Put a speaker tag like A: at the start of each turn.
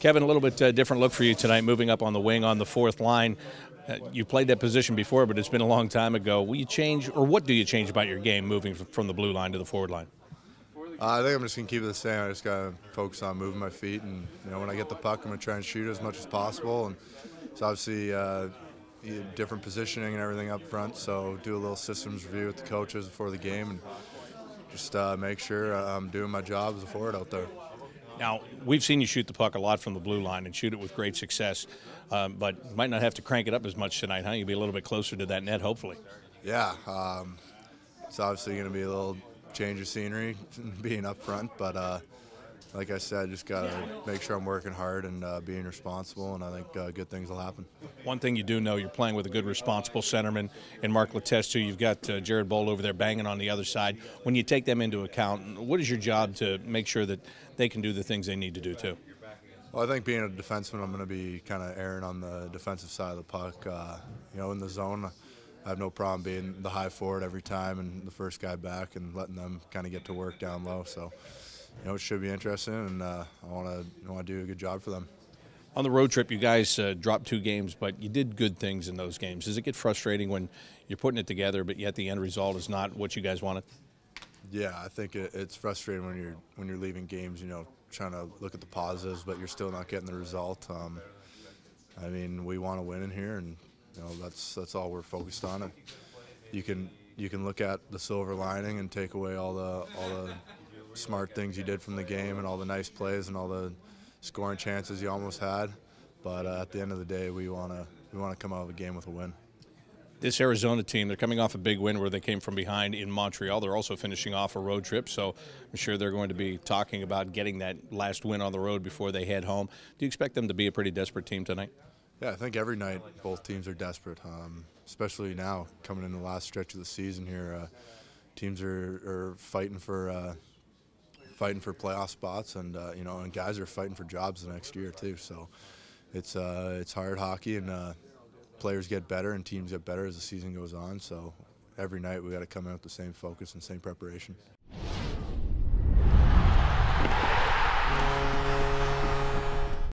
A: Kevin, a little bit uh, different look for you tonight, moving up on the wing on the fourth line. Uh, you played that position before, but it's been a long time ago. Will you change, or what do you change about your game moving from the blue line to the forward line?
B: Uh, I think I'm just gonna keep it the same. I just gotta focus on moving my feet, and you know, when I get the puck, I'm gonna try and shoot as much as possible. And it's obviously uh, different positioning and everything up front. So do a little systems review with the coaches before the game, and just uh, make sure I'm doing my job as a forward out there.
A: Now, we've seen you shoot the puck a lot from the blue line and shoot it with great success, um, but might not have to crank it up as much tonight, huh? You'll be a little bit closer to that net, hopefully.
B: Yeah, um, it's obviously going to be a little change of scenery being up front, but uh, like I said, just got to make sure I'm working hard and uh, being responsible, and I think uh, good things will happen.
A: One thing you do know, you're playing with a good, responsible centerman in Mark Letestu. You've got uh, Jared Boll over there banging on the other side. When you take them into account, what is your job to make sure that they can do the things they need to do too?
B: Well, I think being a defenseman, I'm going to be kind of erring on the defensive side of the puck. Uh, you know, in the zone, I have no problem being the high forward every time and the first guy back and letting them kind of get to work down low. So you know, it should be interesting, and uh, I want to want to do a good job for them.
A: On the road trip, you guys uh, dropped two games, but you did good things in those games. Does it get frustrating when you're putting it together, but yet the end result is not what you guys wanted?
B: Yeah, I think it, it's frustrating when you're when you're leaving games. You know, trying to look at the positives, but you're still not getting the result. Um, I mean, we want to win in here, and you know that's that's all we're focused on. And you can you can look at the silver lining and take away all the all the smart things you did from the game and all the nice plays and all the scoring chances you almost had. But uh, at the end of the day, we want to we want to come out of the game with a win.
A: This Arizona team, they're coming off a big win where they came from behind in Montreal. They're also finishing off a road trip, so I'm sure they're going to be talking about getting that last win on the road before they head home. Do you expect them to be a pretty desperate team tonight?
B: Yeah, I think every night both teams are desperate, um, especially now coming in the last stretch of the season here. Uh, teams are, are fighting for uh, fighting for playoff spots, and uh, you know, and guys are fighting for jobs the next year too. So it's uh, it's hard hockey, and uh, players get better and teams get better as the season goes on. So every night we got to come out with the same focus and same preparation.